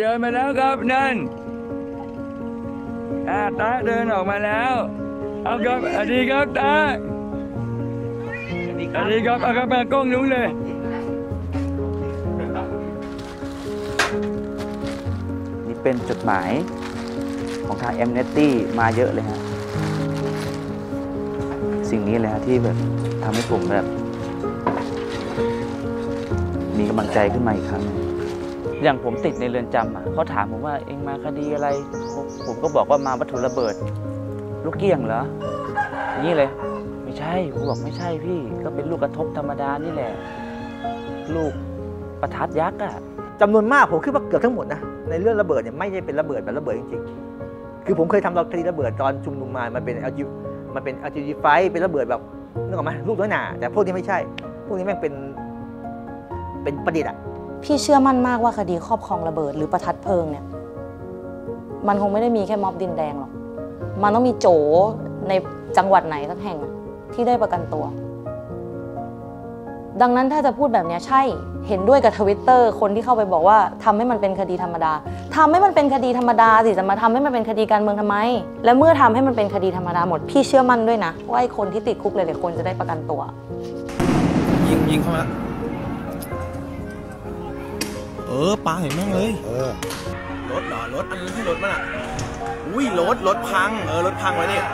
เดินมาแล้วครับนั่นอาตาเดินออกมาแล้ว เอาครับสวัสดีครับตาสวัสดีครับเอาครับมากล้องนู้นเลยนี่เป็นจดหมายของทาง a m n e s t y มาเยอะเลยฮะสิ่งนี้เลยฮะที่แบบทำให้ผมแบบ มีกำลังใจขึ้นมาอีกครั้งนึง อย่างผมติดในเรือนจำอะเขาถามผมว่าเองมาคดีอะไร ผมก็บอกว่ามาวัตถุระเบิด ลูกเกี้ยงเหรออย่างนี้เลย ไม่ใช่ผมบอกไม่ใช่พี่ ก็เป็นลูกกระทบธรรมดานี่แหละ ลูกประทัดยักษ์อะจำนวนมากผมคิดว่าเกือบทั้งหมดนะในเรื่องระเบิดเนี่ยไม่ใช่เป็นระเบิดแบบระเบิดจริงๆ คือผมเคยทำคดีระเบิดตอนชุมนุมมา มันเป็นอ LG มันเป็น LGD ไฟเป็นระเบิดแบบนึกออกไหมลูกน้อยหนาแต่พวกนี้ไม่ใช่ พวกนี้แม่งเป็นเป็นประดิษฐ์อะ พี่เชื่อมั่นมากว่าคดีครอบครองระเบิดหรือประทัดเพลิงเนี่ยมันคงไม่ได้มีแค่ม็อบดินแดงหรอก มันต้องมีโจในจังหวัดไหนสักแห่งที่ได้ประกันตัว ดังนั้นถ้าจะพูดแบบนี้ใช่ เห็นด้วยกับทวิตเตอร์คนที่เข้าไปบอกว่าทำให้มันเป็นคดีธรรมดาทำให้มันเป็นคดีธรรมดาสิจะมาทำให้มันเป็นคดีการเมืองทำไม และเมื่อทำให้มันเป็นคดีธรรมดาหมด พี่เชื่อมั่นด้วยนะ ว่าไอ้คนที่ติดคุกหลายๆคนจะได้ประกันตัว ยิงยิงเข้ามา ออปาเห็นแม่งเลย เออรถเหรอรถอันนี้ใช่รถมั้งอะอุ้ยรถรถพัง เออรถพังไว้เนี่ย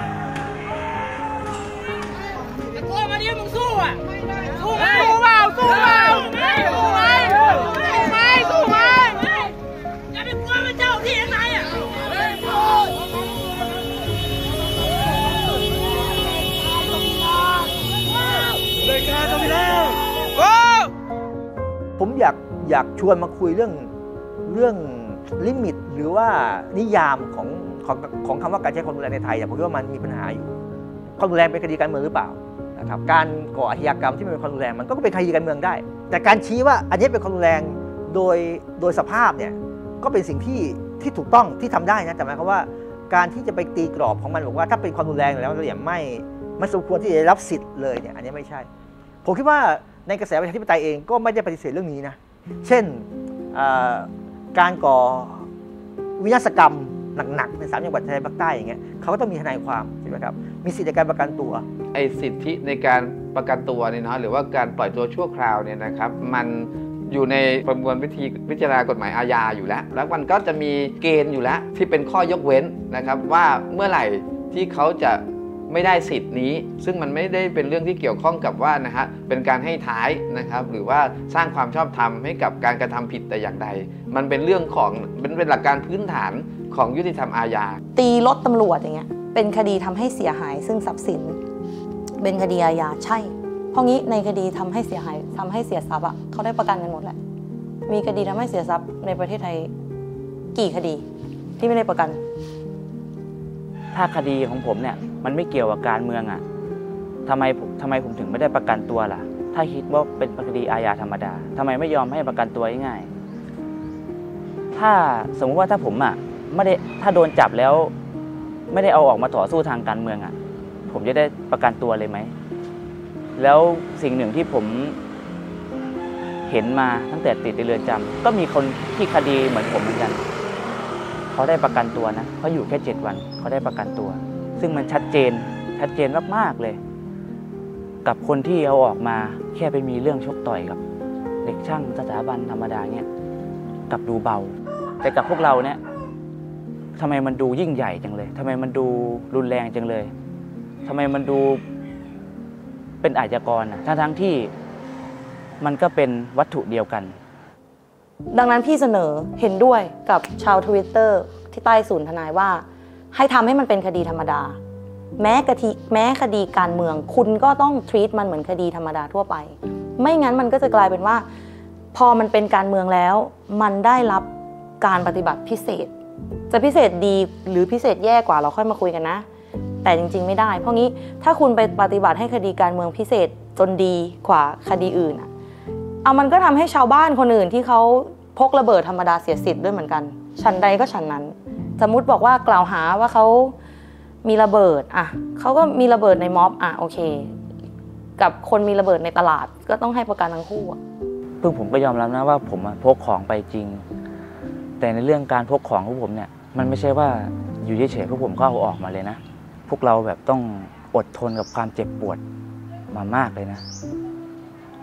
ตะโกนมาดิมึงสู้อะสู้ไหมสู้เปล่าสู้เปล่าสู้ไหมสู้ไหมสู้ไหมอย่าไปกลัวพระเจ้าที่ข้างในอะผมอยาก อยากชวนมาคุยเรื่องเรื่องลิมิต หรือว่านิยามของของของคำว่าการใช้ความรุนแรงในไทยอะผมคิดว่ามันมีปัญหาอยู่ความรุนแรงเป็นคดีการเมืองหรือเปล่านะครับการก่ออาชญากรรมที่มันเป็นความรุนแรงมันก็เป็นคดีการเมืองได้ แต่การชี้ว่าอันนี้เป็นความรุนแรงโดยโดยสภาพเนี่ยก็เป็นสิ่งที่ที่ถูกต้องที่ทำได้นะแต่หมายความว่าการที่จะไปตีกรอบของมันบอกว่าถ้าเป็นความรุนแรงแล้วเราอย่าไม่ไม่สมควรที่จะได้รับสิทธิ์เลยเนี่ยอันนี้ไม่ใช่ ผมคิดว่าในกระแสประชาธิปไตยเองก็ไม่ได้ปฏิเสธเรื่องนี้นะ เช่นการก่อวินาศกรรมหนักๆในสามจังหวัดชายแดนภาคใต้อย่างเงี้ยเขาก็ต้องมีทนายความใช่ไหมครับมีสิทธิในการประกันตัวไอสิทธิในการประกันตัวเนี่ยเนาะหรือว่าการปล่อยตัวชั่วคราวเนี่ยนะครับมันอยู่ในประมวลวิธีพิจารณากฎหมายอาญาอยู่แล้ว แล้วมันก็จะมีเกณฑ์อยู่แล้วที่เป็นข้อยกเว้นนะครับว่าเมื่อไหร่ที่เขาจะ ไม่ได้สิทธิ์นี้ ซึ่งมันไม่ได้เป็นเรื่องที่เกี่ยวข้องกับว่านะฮะเป็นการให้ท้ายนะครับ หรือว่าสร้างความชอบธรรมให้กับการกระทำผิดแต่อย่างใด มันเป็นเรื่องของเป็นเป็นหลักการพื้นฐานของยุติธรรมอาญา ตีรถตำรวจอย่างเงี้ยเป็นคดีทำให้เสียหายซึ่งทรัพย์สิน เป็นคดีอาญาใช่ เพราะงี้ในคดีทำให้เสียหายทำให้เสียทรัพย์อะเขาได้ประกันกันหมดแหละมีคดีทำให้เสียทรัพย์ในประเทศไทยกี่คดีที่ไม่ได้ประกัน ถ้าคดีของผมเนี่ยมันไม่เกี่ยวกับการเมืองอะ่ะทำไมทำไมผมถึงไม่ได้ประกันตัวล่ะ ถ้าคิดว่าเป็นคดีอาญาธรรมดาทำไมไม่ยอมให้ประกันตัวง่ายถ้าสมมติว่าถ้าผมอะ่ะไม่ได้ถ้าโดนจับแล้ว ไม่ได้เอาออกมาต่อสู้ทางการเมืองอะ่ะ ผมจะได้ประกันตัวเลยไหม แล้วสิ่งหนึ่งที่ผมเห็นมาตั้งแต่ติดในเรือนจำก็มีคนที่คดีเหมือนผมเหมือนกัน เขาได้ประกันตัวนะเขาอยู่แค่เจ็ดวันเขาได้ประกันตัว ซึ่งมันชัดเจนชัดเจนมากๆเลย กับคนที่เอาออกมาแค่ไปมีเรื่องชกต่อยกับ เด็กช่างสถาบันธรรมดาเนี่ยกับดูเบา แต่กับพวกเราเนี่ยทำไมมันดูยิ่งใหญ่จังเลยทำไมมันดูรุนแรงจังเลยทำไมมันดูเป็นอาชญากรนะทั้งทั้งๆที่มันก็เป็นวัตถุเดียวกัน ดังนั้นพี่เสนอเห็นด้วยกับชาวทวิตเตอร์ที่ใต้ศูนย์ทนายว่า ให้ทำให้มันเป็นคดีธรรมดา แม้กะทิแม้คดีการเมือง คุณก็ต้องทรีตมันเหมือนคดีธรรมดาทั่วไป ไม่งั้นมันก็จะกลายเป็นว่า พอมันเป็นการเมืองแล้ว มันได้รับการปฏิบัติพิเศษ จะพิเศษดีหรือพิเศษแย่กว่าเราค่อยมาคุยกันนะ แต่จริง ๆ ไม่ได้ เพราะงี้ถ้าคุณไปปฏิบัติให้คดีการเมืองพิเศษจนดีกว่าคดีอื่นอะ เอามันก็ทำให้ชาวบ้านคนอื่นที่เขาพกระเบิดธรรมดาเสียสิทธิ์ด้วยเหมือนกัน ชั้นใดก็ชั้นนั้น สมมติบอกว่ากล่าวหาว่าเขามีระเบิดอะเขาก็มีระเบิดในม็อบอะโอเค กับคนมีระเบิดในตลาดก็ต้องให้ประกันทั้งคู่อะเพิ่งผมก็ยอมรับนะว่าผมพกของไปจริง แต่ในเรื่องการพกของของผมเนี่ย มันไม่ใช่ว่าอยู่เฉยๆพวกผมก็เอาออกมาเลยนะ พวกเราแบบต้องอดทนกับความเจ็บปวดมามากเลยนะ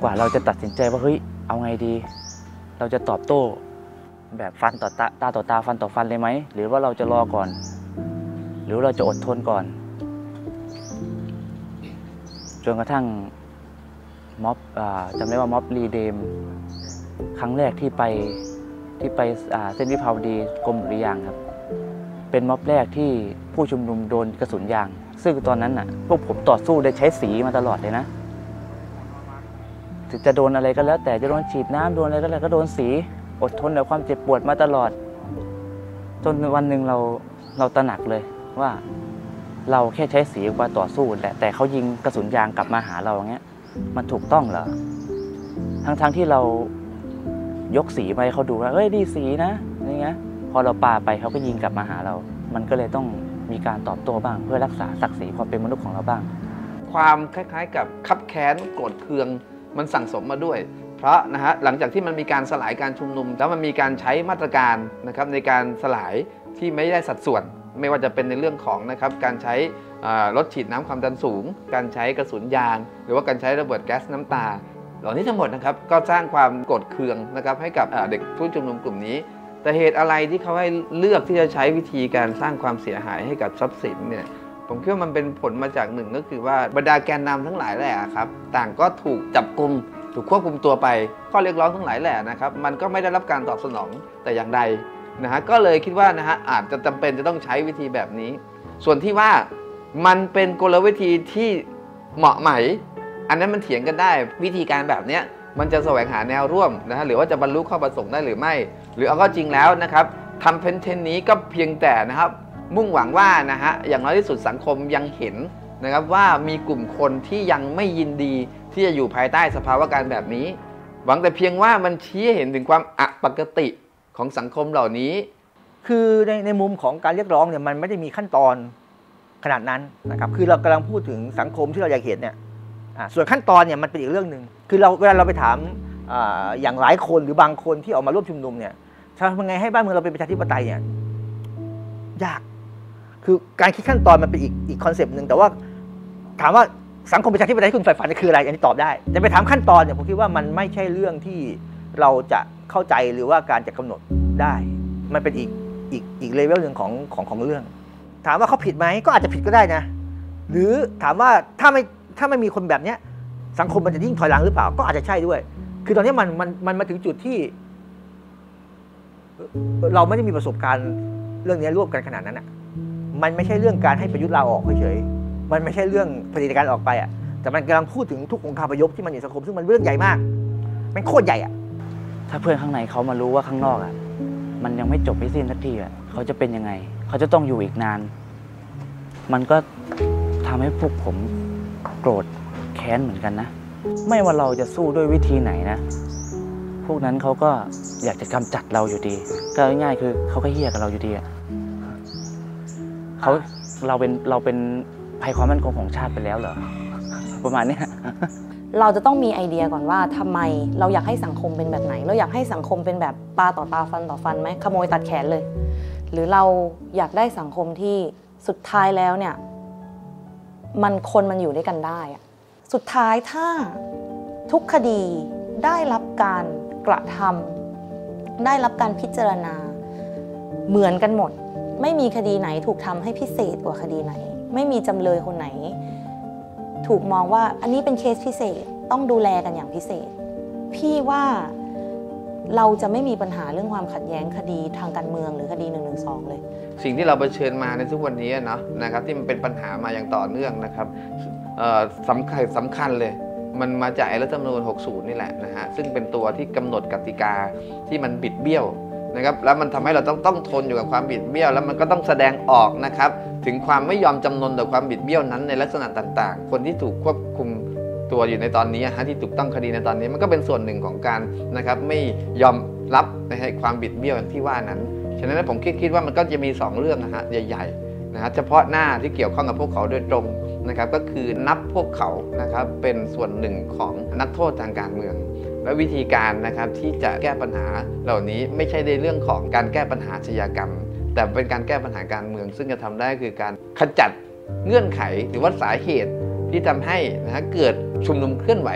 กว่าเราจะตัดสินใจว่าเฮ้ยเอาไงดี เราจะตอบโต้ แบบฟันต่อตาตาต่อตาฟันต่อฟันเลยไหมหรือว่าเราจะรอก่อน หรือเราจะอดทนก่อนจนกระทั่งม็อบอจำได้ว่าม็อบรีเดม ครั้งแรกที่ไปที่ไปเส้นวิภาวดีกรมหรือยางครับ เป็นม็อบแรกที่ผู้ชุมนุมโดนกระสุนยาง ซึ่งตอนนั้นน่ะพวกผมต่อสู้ได้ใช้สีมาตลอดเลยนะ จะโดนอะไรก็แล้ว แต่จะโดนฉีดน้ำโดนอะไรก็แล้วก็โดนสี อดทนกับความเจ็บปวดมาตลอด จนวันหนึ่งเราเราตระหนักเลยว่าเราแค่ใช้สีมาต่อสู้แหละแต่เขายิงกระสุนยางกลับมาหาเราอย่างเงี้ย มันถูกต้องเหรอทั้งๆที่เรายกสีไปให้เขาดูว่าเอ้ยดีสีนะอย่างเงี้ยพอเราปาไปเขาก็ยิงกลับมาหาเรา มันก็เลยต้องมีการตอบโต้บ้าง เพื่อรักษาศักดิ์ศรีความเป็นมนุษย์ของเราบ้าง ความคล้ายๆ กับคับแค้นโกรธเคือง มันสั่งสมมาด้วย เพราะนะฮะหลังจากที่มันมีการสลายการชุมนุม แล้วมันมีการใช้มาตรการนะครับในการสลายที่ไม่ได้สัดส่วน ไม่ว่าจะเป็นในเรื่องของนะครับการใช้รถฉีดน้ำความดันสูง การใช้กระสุนยาง หรือว่าการใช้ระเบิดแก๊สน้ำตา เหล่านี้ทั้งหมดนะครับก็สร้างความโกรธเคืองนะครับให้กับเด็กผู้ชุมนุมกลุ่มนี้แต่เหตุอะไรที่เขาให้เลือกที่จะใช้วิธีการสร้างความเสียหายให้กับทรัพย์สินเนี่ย ผมคิดว่ามันเป็นผลมาจากหนึ่งก็คือว่าบรรดาแกนนำทั้งหลายแหละครับ ต่างก็ถูกจับกลุ่มถูกควบคุมตัวไปข้อเรียกร้องทั้งหลายแหละนะครับ มันก็ไม่ได้รับการตอบสนองแต่อย่างใดนะฮะก็เลยคิดว่านะฮะอาจจะจำเป็นจะต้องใช้วิธีแบบนี้ ส่วนที่ว่ามันเป็นกลวิธีที่เหมาะไหม อันนั้นมันเถียงกันได้วิธีการแบบเนี้ยมันจะแสวงหาแนวร่วมนะฮะหรือว่าจะบรรลุข้อประสงค์ได้หรือไม่ หรือเอาก็จริงแล้วนะครับทำเพนเทนนี้ก็เพียงแต่นะครับ มุ่งหวังว่านะฮะอย่างน้อยที่สุดสังคมยังเห็นนะครับว่ามีกลุ่มคนที่ยังไม่ยินดีที่จะอยู่ภายใต้สภาวะการแบบนี้ หวังแต่เพียงว่ามันชี้เห็นถึงความอปกติของสังคมเหล่านี้ คือในในมุมของการเรียกร้องเนี่ยมันไม่ได้มีขั้นตอนขนาดนั้นนะครับคือเรากำลังพูดถึงสังคมที่เราอยากเห็นเนี่ยส่วนขั้นตอนเนี่ยมันเป็นอีกเรื่องหนึ่งคือเราเวลาเราไปถามออย่างหลายคนหรือบางคนที่ออกมาร่วมชุมนุมเนี่ยทำยังไงให้บ้านเมืองเราเป็นประชาธิปไตยเนี่ยยาก คือการคิดขั้นตอนมันเป็นอีกอีกคอนเซปต์หนึ่งแต่ว่าถามว่าสังคมประชาธิปไตยที่คุณใฝ่ฝันคืออะไรอันนี้ตอบได้แต่ไปถามขั้นตอนเนี่ยผมคิดว่ามันไม่ใช่เรื่องที่เราจะเข้าใจหรือว่าการจะกำหนดได้ มันเป็นอีกอีกอีกเลเวลหนึ่งของของของเรื่อง ถามว่าเขาผิดไหมก็อาจจะผิดก็ได้นะ หรือถามว่าถ้าไม่ถ้าไม่มีคนแบบเนี้ยสังคมมันจะยิ่งถอยหลังหรือเปล่าก็อาจจะใช่ด้วย คือตอนนี้มันมันมันมาถึงจุดที่ เราไม่ได้มีประสบการณ์เรื่องนี้ร่วมกันขนาดนั้นอะ มันไม่ใช่เรื่องการให้ประยุทธ์ลาออกเฉยๆมันไม่ใช่เรื่องเผด็จการออกไปอะแต่มันกำลังพูดถึงทุกองค์คาพยพที่มันอยู่สังคมซึ่งมันเรื่องใหญ่มากมันโคตรใหญ่อะถ้าเพื่อนข้างในเขามารู้ว่าข้างนอกอะมันยังไม่จบไม่สิ้นสักทีอะเขาจะเป็นยังไง เขาจะต้องอยู่อีกนาน มันก็ทำให้พวกผมโกรธแค้นเหมือนกันนะ ไม่ว่าเราจะสู้ด้วยวิธีไหนนะ พวกนั้นเขาก็อยากจะกำจัดเราอยู่ดี ก็ง่ายคือเขาก็เฮี้ยกับเราอยู่ดีอะ เขาเราเป็นเราเป็นภัยความมั่นคงของชาติไปแล้วเหรอประมาณนี้เราจะต้องมีไอเดียก่อนว่าทำไมเราอยากให้สังคมเป็นแบบไหน เราอยากให้สังคมเป็นแบบตาต่อตาฟันต่อฟันไหมขโมยตัดแขนเลย หรือเราอยากได้สังคมที่สุดท้ายแล้วเนี่ย มันคนมันอยู่ด้วยกันได้ สุดท้ายถ้าทุกคดีได้รับการกระทำได้รับการพิจารณาเหมือนกันหมด ไม่มีคดีไหนถูกทำให้พิเศษกว่าคดีไหน ไม่มีจำเลยคนไหน ถูกมองว่าอันนี้เป็นเคสพิเศษต้องดูแลกันอย่างพิเศษ พี่ว่าเราจะไม่มีปัญหาเรื่องความขัดแย้งคดีทางการเมืองหรือคดี1นึเลย สิ่งที่เราเผชิญมาในทุกวันนี้เนาะนะครับที่มันเป็นปัญหามาอย่างต่อเนื่องนะครับสำคัญสำคัญเลย มันมาจากรัฐธรรมนูญ60 นี่แหละนะฮะซึ่งเป็นตัวที่กำหนดกติกาที่มันบิดเบี้ยว นะครับแล้วมันทำให้เราต้องต้องทนอยู่กับความบิดเบี้ยว แล้วมันก็ต้องแสดงออกนะครับถึงความไม่ยอมจำนนต่อความบิดเบี้ยวนั้นในลักษณะต่างๆ คนที่ถูกควบคุมตัวอยู่ในตอนนี้ฮะที่ถูกต้องคดีในตอนนี้มันก็เป็นส่วนหนึ่งของการนะครับไม่ยอมรับนะฮะความบิดเบี้ยวที่ว่านั้นฉะนั้นผมคิดคิดว่ามันก็จะมี 2 เรื่องนะฮะใหญ่ๆนะฮะเฉพาะหน้าที่เกี่ยวข้องกับพวกเขาโดยตรงนะครับก็คือนับพวกเขานะครับเป็นส่วนหนึ่งของนักโทษทางการเมือง และวิธีการนะครับที่จะแก้ปัญหาเหล่านี้ไม่ใช่ในเรื่องของการแก้ปัญหาชญากรรม แต่เป็นการแก้ปัญหาการเมือง ซึ่งจะทำได้คือการขจัดเงื่อนไขหรือว่าสาเหตุที่ทำให้นะฮะเกิดชุมนุมเคลื่อนไหว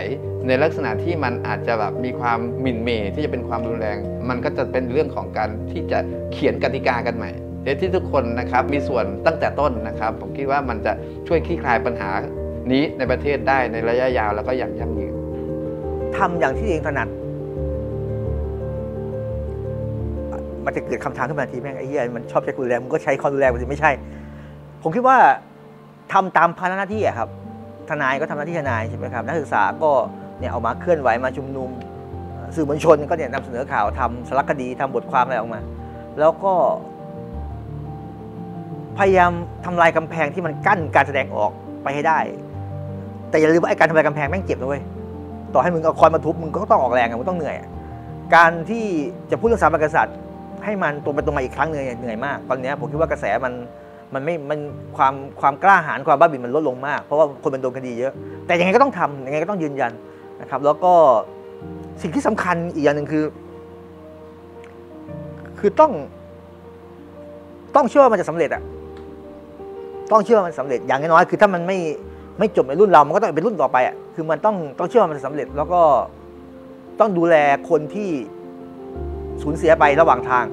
ในลักษณะที่มันอาจจะแบบมีความหมิ่นเหมที่จะเป็นความรุนแรง มันก็จะเป็นเรื่องของการที่จะเขียนกติกากันใหม่โดยที่ทุกคนนะครับมีส่วนตั้งแต่ต้นนะครับ ผมคิดว่ามันจะช่วยคลี่คลายปัญหานี้ในประเทศได้ในระยะยาวแล้วก็อย่างยั่งยืน ทำอย่างที่เองถนัด มันจะเกิดคำถามขึ้นมาทีแม่งไอ้เหี้ยมันชอบใช้ความรุนแรงมันก็ใช้ความรุนแรงไปสิไม่ใช่ ผมคิดว่าทำตามภาระหน้าที่อะครับ ทนายก็ทำหน้าที่ทนายใช่ไหมครับนักศึกษาก็เนี่ยเอามาเคลื่อนไหวมาชุมนุม สื่อมวลชนก็เนี่ยนำเสนอข่าวทำสารคดีทำบทความอะไรออกมา แล้วก็ พยายามทำลายกำแพงที่มันกั้นการแสดงออกไปให้ได้ แต่อย่าลืมว่าไอ้การทำลายกำแพงแม่งเจ็บนะเว้ย ต่อให้มึงเอาคอยมาทุบมึงก็ต้องออกแรงอะมึงต้องเหนื่อย การที่จะพูดเรื่องสถาบันกษัตริย์ ให้มันตรงไปตรงมาอีกครั้งเหนึงเนี่ยเหนื่อยมาก ตอนนี้ผมคิดว่ากระแสมันมันไม่มันความความกล้าหาญความบ้าบิ่นมันลดลงมาก เพราะว่าคนมันโดนคดีเยอะ แต่ยังไงก็ต้องทำยังไงก็ต้องยืนยันนะครับ แล้วก็สิ่งที่สำคัญอีกอย่างหนึ่งคือ คือต้อง ต้องเชื่อว่ามันจะสำเร็จอะต้องเชื่อว่ามันสำเร็จอย่างน้อยๆคือถ้ามันไม่ ไม่จบในรุ่นเรา มันก็ต้องเป็นรุ่นต่อไปอะ คือมันต้องต้องเชื่อว่ามันจะสำเร็จ แล้วก็ต้องดูแลคนที่สูญเสียไประหว่างทาง